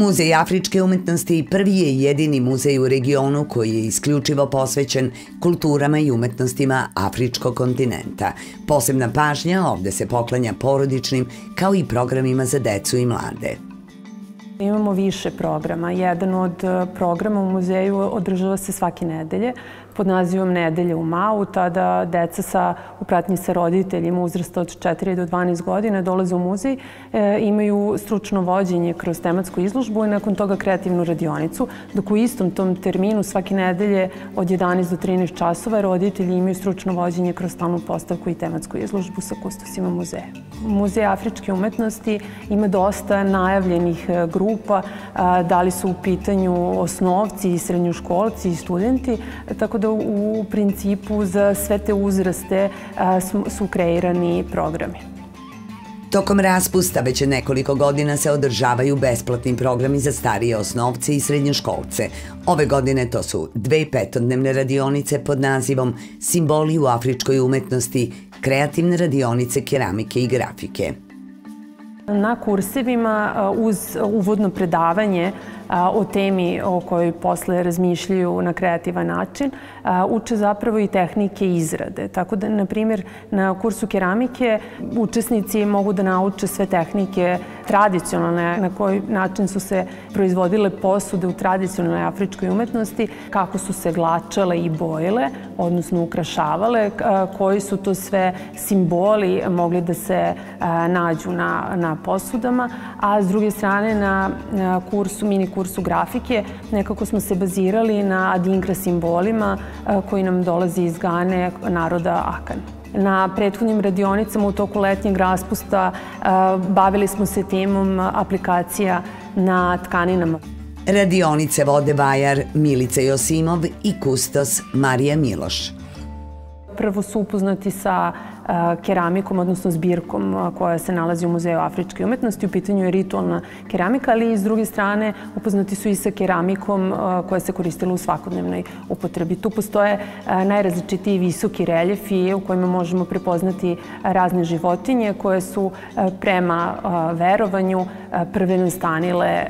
Muzej afričke umetnosti prvi je jedini muzej u regionu koji je isključivo posvećen kulturama i umetnostima afričkog kontinenta. Posebna pažnja ovde se poklanja porodičnim kao i programima za decu i mlade. Imamo više programa. Jedan od eh, programa u muzeju održava se svake nedelje pod nazivom Nedelje u Mau. Tada deca sa, u pratnji sa roditeljima uzrasta od 4 do 12 godina dolaze u muzej, e, imaju stručno vođenje kroz tematsku izložbu i nakon toga kreativnu radionicu, dok u istom tom terminu svake nedelje od 11 do 13 časova roditelji imaju stručno vođenje kroz stalnu postavku i tematsku izložbu sa kustosima muzeja. Muzej afričke umetnosti ima dosta najavljenih e, grupa, da li su u pitanju osnovci srednjoškolci i studenti, tako da u principu za sve te uzraste su kreirani programi. Tokom raspusta već nekoliko godina se održavaju besplatni programi za starije osnovce i srednjoškolce. Ove godine to su dve petodnevne radionice pod nazivom Simboli u afričkoj umetnosti, kreativne radionice keramike i grafike. Na kursevima uz uvodno predavanje o temi o kojoj posle razmišljaju na kreativan način, uče zapravo i tehnike izrade. Tako da, na primjer, na kursu keramike učesnici mogu da nauče sve tehnike tradicionalne, na koji način su se proizvodile posude u tradicionalnoj afričkoj umetnosti, kako su se glačale i bojile, odnosno ukrašavale, koji su to sve simboli mogli da se nađu na, na posudama, a s druge strane na kursu, mini kursu grafike nekako smo se bazirali na adinkra simbolima e, koji nam dolazi iz Gane naroda Akan. Na prethodnim radionicama u toku letnjeg raspusta e, bavili smo se temom aplikacija na tkaninama. Radionice vode Vajar Milica Josimov i kustos Marija Miloš. Prvo su upoznati sa keramikom, odnosno zbirkom koja se nalazi u Muzeju afričke umetnosti. U pitanju je ritualna keramika, ali i s druge strane upoznati su i sa keramikom koja se koristila u svakodnevnoj upotrebi. Tu postoje najrazličitiji visoki reljefi u kojima možemo prepoznati razne životinje koje su prema verovanju prve nastanile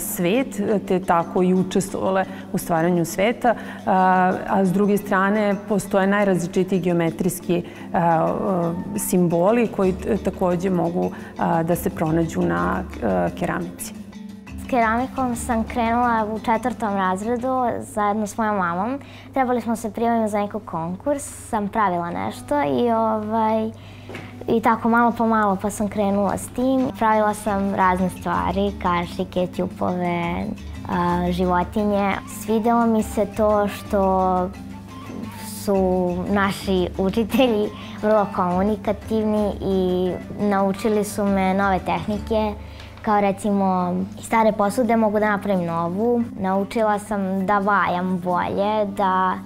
svet, te tako i učestvovale u stvaranju sveta. A s druge strane postoje najrazličitiji geometrijski simboli koji takođe mogu da se pronađu na keramici. S keramikom sam krenula u četvrtom razredu zajedno s mojom mamom. Trebali smo se prijaviti za neki konkurs, sam pravila nešto i ovaj, I tako malo po malo pa sam krenula s tim. Pravila sam razne stvari, kašike, ćupove, životinje. Svidelo mi se to što su naši učitelji vrlo komunikativni i naučili su me nove tehnike kao recimo stare posude mogu da napravim novu. Naučila sam da vajam bolje, da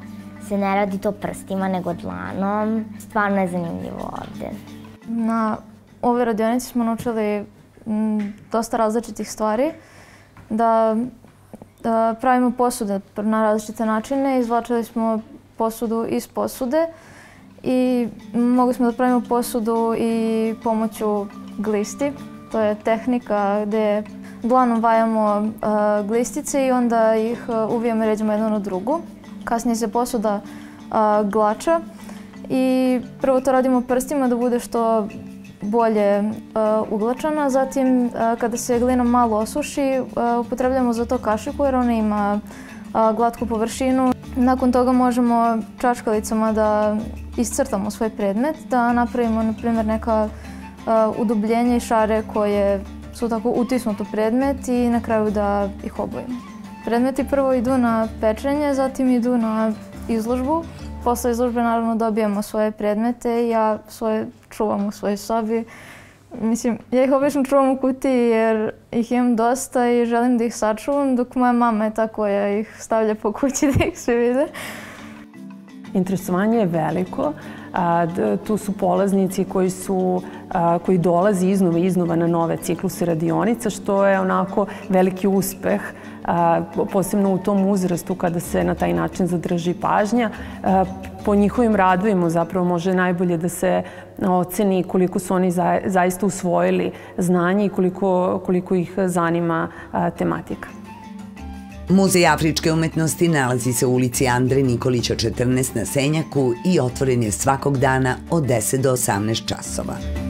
se ne radi to prstima nego dlanom. Stvarno je zanimljivo ovde. Na ove radionici smo naučili dosta različitih stvari. Da, da pravimo posude na različite načine. Izvlačili smo posudu iz posude i mogli smo da pravimo posudu i pomoću glisti. To je tehnika gde dlanom vajamo uh, glistice i onda ih uh, uvijamo i ređamo jednu na drugu. Kasnije se posuda uh, glača i prvo to radimo prstima da bude što bolje uglačana. Zatim, kada se glina malo osuši, upotrebljamo za to kašiku jer ona ima glatku površinu. Nakon toga možemo čačkalicama da iscrtamo svoj predmet, da napravimo, na primjer, neka uh, udubljenja i šare koje su tako utisnuto predmet i na kraju da ih obojimo. Predmeti prvo idu na pečenje, zatim idu na izložbu. Posle izložbe naravno dobijamo svoje predmete i ja svoje čuvam u svojoj sobi. Mislim, ja ih obično čuvam u kutiji jer ih imam dosta i želim da ih sačuvam, dok moja mama je ta koja ih stavlja po kući da ih svi vide. Interesovanje je veliko. Tu su polaznici koji su koji dolazi iznova i iznova na nove cikluse radionica, što je onako veliki uspeh posebno u tom uzrastu kada se na taj način zadrži pažnja. Po njihovim radovima zapravo može najbolje da se oceni koliko su oni zaista usvojili znanje i koliko, koliko ih zanima tematika. Muzej afričke umetnosti nalazi se u ulici Andre Nikolića 14 na Senjaku i otvoren je svakog dana od 10 do 18 časova.